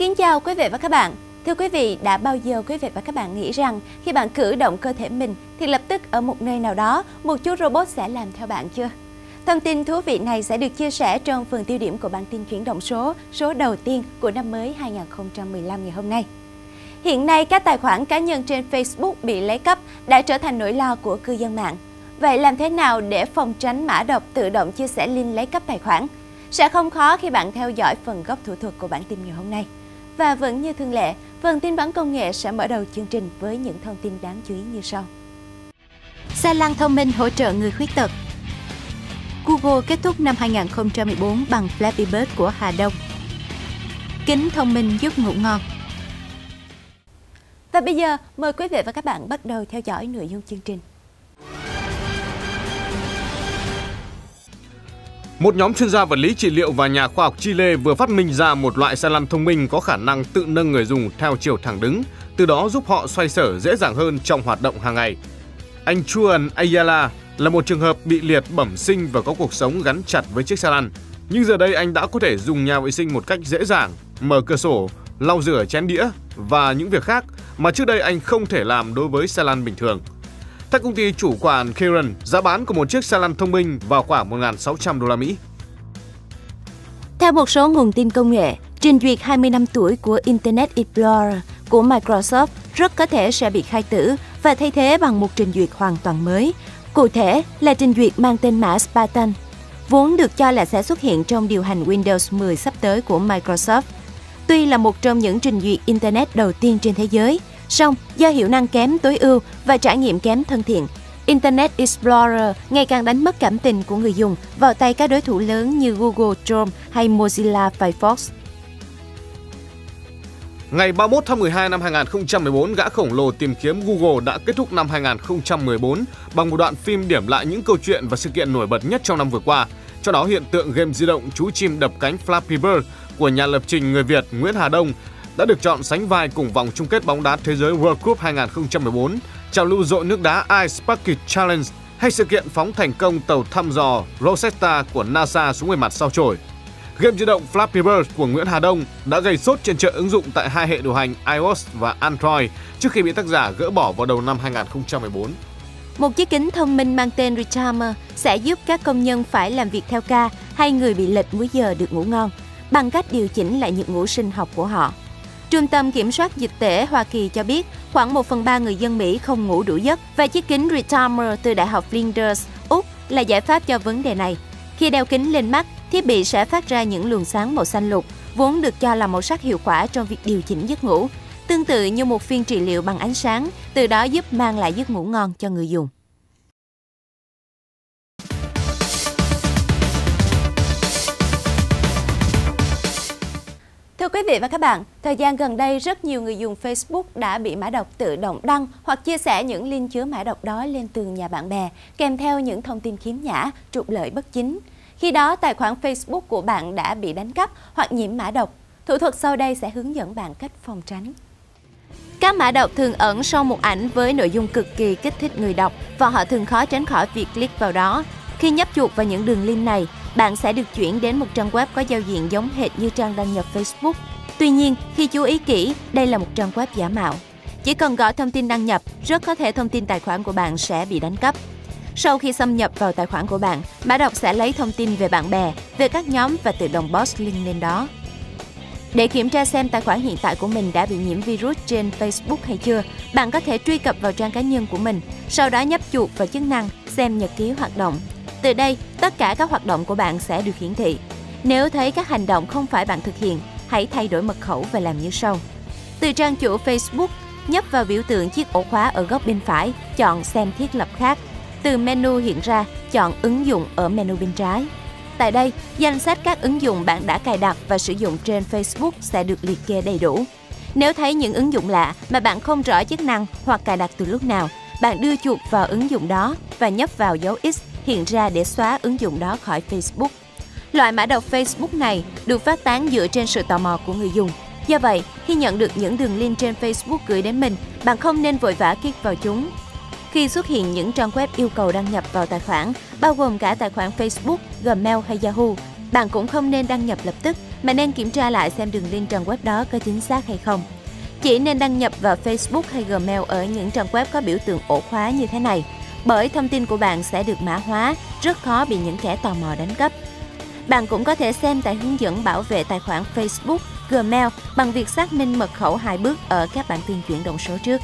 Kính chào quý vị và các bạn. Thưa quý vị, đã bao giờ quý vị và các bạn nghĩ rằng khi bạn cử động cơ thể mình thì lập tức ở một nơi nào đó một chú robot sẽ làm theo bạn chưa? Thông tin thú vị này sẽ được chia sẻ trong phần tiêu điểm của bản tin chuyển động số, số đầu tiên của năm mới 2015 ngày hôm nay. Hiện nay, các tài khoản cá nhân trên Facebook bị lấy cắp đã trở thành nỗi lo của cư dân mạng. Vậy làm thế nào để phòng tránh mã độc tự động chia sẻ link lấy cắp tài khoản? Sẽ không khó khi bạn theo dõi phần gốc thủ thuật của bản tin ngày hôm nay. Và vẫn như thường lệ, phần tin vắn công nghệ sẽ mở đầu chương trình với những thông tin đáng chú ý như sau. Xe lăn thông minh hỗ trợ người khuyết tật Google kết thúc năm 2014 bằng Flappy Bird của Hà Đông. Kính thông minh giúp ngủ ngon. Và bây giờ, mời quý vị và các bạn bắt đầu theo dõi nội dung chương trình. Một nhóm chuyên gia vật lý trị liệu và nhà khoa học Chile vừa phát minh ra một loại xe lăn thông minh có khả năng tự nâng người dùng theo chiều thẳng đứng, từ đó giúp họ xoay sở dễ dàng hơn trong hoạt động hàng ngày. Anh Chuan Ayala là một trường hợp bị liệt bẩm sinh và có cuộc sống gắn chặt với chiếc xe lăn. Nhưng giờ đây anh đã có thể dùng nhà vệ sinh một cách dễ dàng, mở cửa sổ, lau rửa chén đĩa và những việc khác mà trước đây anh không thể làm đối với xe lăn bình thường. Theo công ty chủ quản Kieran giá bán của một chiếc xe lăn thông minh vào khoảng 1.600 đô la Mỹ. Theo một số nguồn tin công nghệ, trình duyệt 20 năm tuổi của Internet Explorer của Microsoft rất có thể sẽ bị khai tử và thay thế bằng một trình duyệt hoàn toàn mới. Cụ thể là trình duyệt mang tên mã Spartan, vốn được cho là sẽ xuất hiện trong điều hành Windows 10 sắp tới của Microsoft. Tuy là một trong những trình duyệt Internet đầu tiên trên thế giới, song do hiệu năng kém tối ưu và trải nghiệm kém thân thiện, Internet Explorer ngày càng đánh mất cảm tình của người dùng vào tay các đối thủ lớn như Google Chrome hay Mozilla Firefox. Ngày 31 tháng 12 năm 2014, gã khổng lồ tìm kiếm Google đã kết thúc năm 2014 bằng một đoạn phim điểm lại những câu chuyện và sự kiện nổi bật nhất trong năm vừa qua. Trong đó hiện tượng game di động chú chim đập cánh Flappy Bird của nhà lập trình người Việt Nguyễn Hà Đông đã được chọn sánh vai cùng vòng chung kết bóng đá thế giới World Cup 2014, trào lưu dội nước đá Ice Bucket Challenge hay sự kiện phóng thành công tàu thăm dò Rosetta của NASA xuống bề mặt sao chổi. Game di động Flappy Bird của Nguyễn Hà Đông đã gây sốt trên chợ ứng dụng tại hai hệ điều hành iOS và Android trước khi bị tác giả gỡ bỏ vào đầu năm 2014. Một chiếc kính thông minh mang tên Retimer sẽ giúp các công nhân phải làm việc theo ca hay người bị lệch múi giờ được ngủ ngon bằng cách điều chỉnh lại nhịp ngủ sinh học của họ. Trung tâm Kiểm soát Dịch tễ Hoa Kỳ cho biết khoảng 1 phần 3 người dân Mỹ không ngủ đủ giấc và chiếc kính Retimer từ Đại học Flinders, Úc là giải pháp cho vấn đề này. Khi đeo kính lên mắt, thiết bị sẽ phát ra những luồng sáng màu xanh lục, vốn được cho là màu sắc hiệu quả trong việc điều chỉnh giấc ngủ, tương tự như một phiên trị liệu bằng ánh sáng, từ đó giúp mang lại giấc ngủ ngon cho người dùng. Vị và các bạn, thời gian gần đây rất nhiều người dùng Facebook đã bị mã độc tự động đăng hoặc chia sẻ những link chứa mã độc đó lên tường nhà bạn bè, kèm theo những thông tin khiếm nhã, trục lợi bất chính. Khi đó, tài khoản Facebook của bạn đã bị đánh cắp hoặc nhiễm mã độc. Thủ thuật sau đây sẽ hướng dẫn bạn cách phòng tránh. Các mã độc thường ẩn sau một ảnh với nội dung cực kỳ kích thích người đọc và họ thường khó tránh khỏi việc click vào đó. Khi nhấp chuột vào những đường link này, bạn sẽ được chuyển đến một trang web có giao diện giống hệt như trang đăng nhập Facebook. Tuy nhiên, khi chú ý kỹ, đây là một trang web giả mạo. Chỉ cần gõ thông tin đăng nhập, rất có thể thông tin tài khoản của bạn sẽ bị đánh cắp. Sau khi xâm nhập vào tài khoản của bạn, mã độc sẽ lấy thông tin về bạn bè, về các nhóm và tự động post link lên đó. Để kiểm tra xem tài khoản hiện tại của mình đã bị nhiễm virus trên Facebook hay chưa, bạn có thể truy cập vào trang cá nhân của mình, sau đó nhấp chuột vào chức năng xem nhật ký hoạt động. Từ đây, tất cả các hoạt động của bạn sẽ được hiển thị. Nếu thấy các hành động không phải bạn thực hiện, hãy thay đổi mật khẩu và làm như sau. Từ trang chủ Facebook, nhấp vào biểu tượng chiếc ổ khóa ở góc bên phải, chọn xem thiết lập khác. Từ menu hiện ra, chọn ứng dụng ở menu bên trái. Tại đây, danh sách các ứng dụng bạn đã cài đặt và sử dụng trên Facebook sẽ được liệt kê đầy đủ. Nếu thấy những ứng dụng lạ mà bạn không rõ chức năng hoặc cài đặt từ lúc nào, bạn đưa chuột vào ứng dụng đó và nhấp vào dấu X hiện ra để xóa ứng dụng đó khỏi Facebook. Loại mã độc Facebook này được phát tán dựa trên sự tò mò của người dùng. Do vậy, khi nhận được những đường link trên Facebook gửi đến mình, bạn không nên vội vã kích vào chúng. Khi xuất hiện những trang web yêu cầu đăng nhập vào tài khoản, bao gồm cả tài khoản Facebook, Gmail hay Yahoo, bạn cũng không nên đăng nhập lập tức mà nên kiểm tra lại xem đường link trang web đó có chính xác hay không. Chỉ nên đăng nhập vào Facebook hay Gmail ở những trang web có biểu tượng ổ khóa như thế này, bởi thông tin của bạn sẽ được mã hóa, rất khó bị những kẻ tò mò đánh cắp. Bạn cũng có thể xem tại hướng dẫn bảo vệ tài khoản Facebook, Gmail bằng việc xác minh mật khẩu hai bước ở các bản tin chuyển động số trước.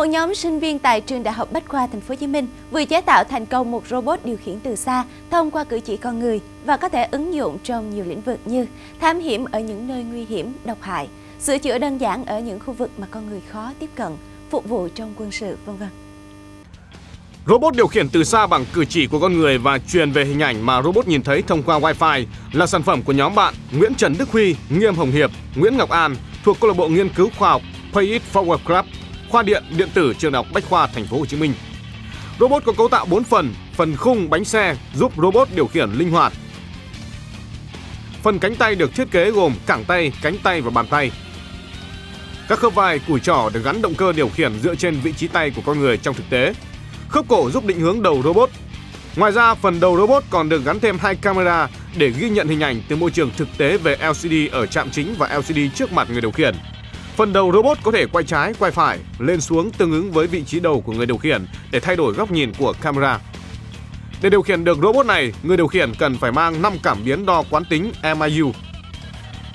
Một nhóm sinh viên tại trường Đại học Bách khoa Thành phố Hồ Chí Minh vừa chế tạo thành công một robot điều khiển từ xa thông qua cử chỉ con người và có thể ứng dụng trong nhiều lĩnh vực như thám hiểm ở những nơi nguy hiểm, độc hại, sửa chữa đơn giản ở những khu vực mà con người khó tiếp cận, phục vụ trong quân sự, vân vân. Robot điều khiển từ xa bằng cử chỉ của con người và truyền về hình ảnh mà robot nhìn thấy thông qua Wi-Fi là sản phẩm của nhóm bạn Nguyễn Trần Đức Huy, Nghiêm Hồng Hiệp, Nguyễn Ngọc An thuộc câu lạc bộ nghiên cứu khoa học Pay It Forward Club khoa điện điện tử trường đại học Bách khoa Thành phố Hồ Chí Minh. Robot có cấu tạo 4 phần, phần khung bánh xe giúp robot điều khiển linh hoạt. Phần cánh tay được thiết kế gồm cẳng tay, cánh tay và bàn tay. Các khớp vai, cùi trỏ được gắn động cơ điều khiển dựa trên vị trí tay của con người trong thực tế. Khớp cổ giúp định hướng đầu robot. Ngoài ra, phần đầu robot còn được gắn thêm hai camera để ghi nhận hình ảnh từ môi trường thực tế về LCD ở trạm chính và LCD trước mặt người điều khiển. Phần đầu robot có thể quay trái, quay phải, lên xuống tương ứng với vị trí đầu của người điều khiển để thay đổi góc nhìn của camera. Để điều khiển được robot này, người điều khiển cần phải mang 5 cảm biến đo quán tính MIU.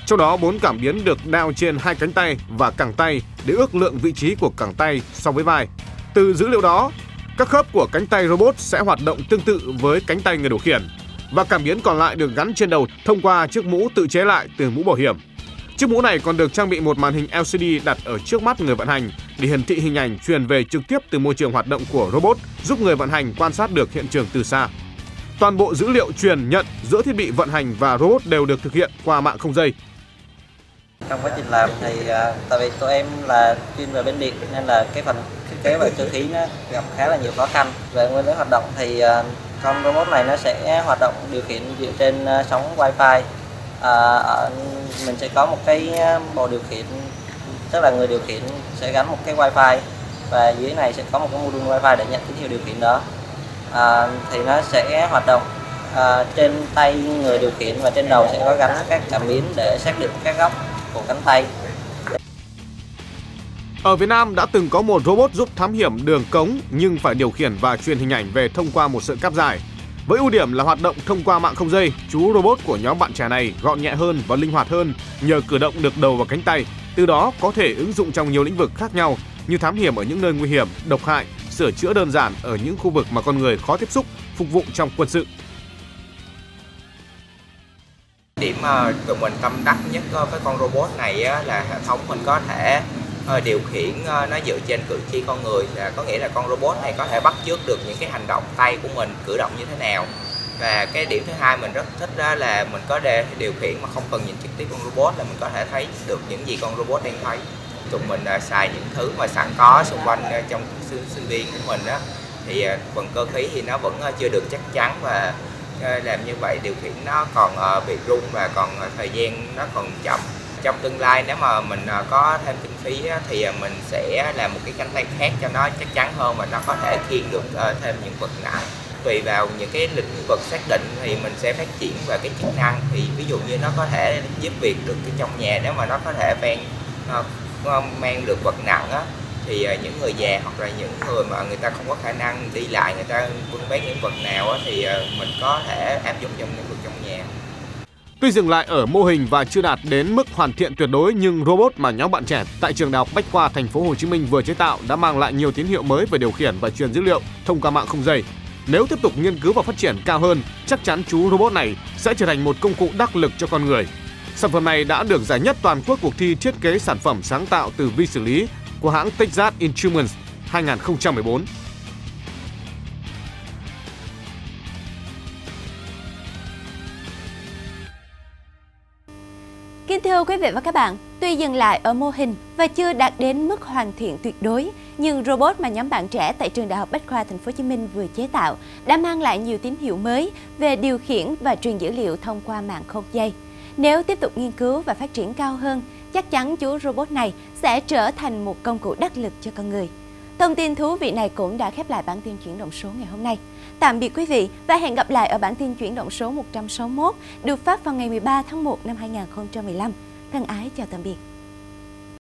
Trong đó 4 cảm biến được đeo trên hai cánh tay và cẳng tay để ước lượng vị trí của cẳng tay so với vai. Từ dữ liệu đó, các khớp của cánh tay robot sẽ hoạt động tương tự với cánh tay người điều khiển và cảm biến còn lại được gắn trên đầu thông qua chiếc mũ tự chế lại từ mũ bảo hiểm. Chiếc mũ này còn được trang bị một màn hình LCD đặt ở trước mắt người vận hành để hiển thị hình ảnh truyền về trực tiếp từ môi trường hoạt động của robot, giúp người vận hành quan sát được hiện trường từ xa. Toàn bộ dữ liệu truyền nhận giữa thiết bị vận hành và robot đều được thực hiện qua mạng không dây. Trong quá trình làm thì à, tại vì tụi em là chuyên về bên điện nên là cái phần thiết kế và cơ khí nó gặp khá là nhiều khó khăn. Về nguyên lý hoạt động thì à, con robot này nó sẽ hoạt động điều khiển dựa trên à, sóng wifi À, à, mình sẽ có một cái um, bộ điều khiển tức là người điều khiển sẽ gắn một cái wifi và dưới này sẽ có một cái module wifi để nhận tín hiệu điều khiển đó à, thì nó sẽ hoạt động à, trên tay người điều khiển và trên đầu sẽ có gắn các cảm biến để xác định các góc của cánh tay ở Việt Nam đã từng có một robot giúp thám hiểm đường cống nhưng phải điều khiển và truyền hình ảnh về thông qua một sợi cáp dài. Với ưu điểm là hoạt động thông qua mạng không dây, chú robot của nhóm bạn trẻ này gọn nhẹ hơn và linh hoạt hơn nhờ cử động được đầu và cánh tay, từ đó có thể ứng dụng trong nhiều lĩnh vực khác nhau như thám hiểm ở những nơi nguy hiểm, độc hại, sửa chữa đơn giản ở những khu vực mà con người khó tiếp xúc, phục vụ trong quân sự. Điểm mà tụi mình tâm đắc nhất ờ, với con robot này là hệ thống mình có thể Ờ, điều khiển ờ, nó dựa trên cử chỉ con người là có nghĩa là con robot này có thể bắt chước được những cái hành động tay của mình cử động như thế nào. Và cái điểm thứ hai mình rất thích đó là mình có đề điều khiển mà không cần nhìn trực tiếp con robot là mình có thể thấy được những gì con robot đang thấy. Tụi mình uh, xài những thứ mà sẵn có xung quanh uh, trong sinh, sinh viên của mình đó thì uh, phần cơ khí thì nó vẫn uh, chưa được chắc chắn và uh, làm như vậy điều khiển nó còn uh, bị rung và còn uh, thời gian nó còn chậm trong tương lai nếu mà mình à, có thêm kinh phí thì à, mình sẽ làm một cái cánh tay khác cho nó chắc chắn hơn và nó có thể khiêng được ờ, thêm những vật nặng. Tùy vào những cái lĩnh vực xác định thì mình sẽ phát triển về cái chức năng. Thì ví dụ như nó có thể giúp việc được trong nhà nếu mà nó có thể mang ờ, ờ, mang được vật nặng á thì những người già hoặc là những người mà người ta không có khả năng đi lại người ta vun vác những vật nào á, thì mình có thể áp dụng trong những vực Tuy dừng lại ở mô hình và chưa đạt đến mức hoàn thiện tuyệt đối nhưng robot mà nhóm bạn trẻ tại trường đại học Bách khoa thành phố Hồ Chí Minh vừa chế tạo đã mang lại nhiều tín hiệu mới về điều khiển và truyền dữ liệu thông qua mạng không dây. Nếu tiếp tục nghiên cứu và phát triển cao hơn, chắc chắn chú robot này sẽ trở thành một công cụ đắc lực cho con người. Sản phẩm này đã được giải nhất toàn quốc cuộc thi thiết kế sản phẩm sáng tạo từ vi xử lý của hãng Texas Instruments 2014. Kính thưa quý vị và các bạn, tuy dừng lại ở mô hình và chưa đạt đến mức hoàn thiện tuyệt đối, nhưng robot mà nhóm bạn trẻ tại trường Đại học Bách khoa Thành phố Hồ Chí Minh vừa chế tạo đã mang lại nhiều tín hiệu mới về điều khiển và truyền dữ liệu thông qua mạng không dây. Nếu tiếp tục nghiên cứu và phát triển cao hơn, chắc chắn chú robot này sẽ trở thành một công cụ đắc lực cho con người. Thông tin thú vị này cũng đã khép lại bản tin chuyển động số ngày hôm nay. Tạm biệt quý vị và hẹn gặp lại ở bản tin chuyển động số 161 được phát vào ngày 13 tháng 1 năm 2015. Thân ái, chào tạm biệt.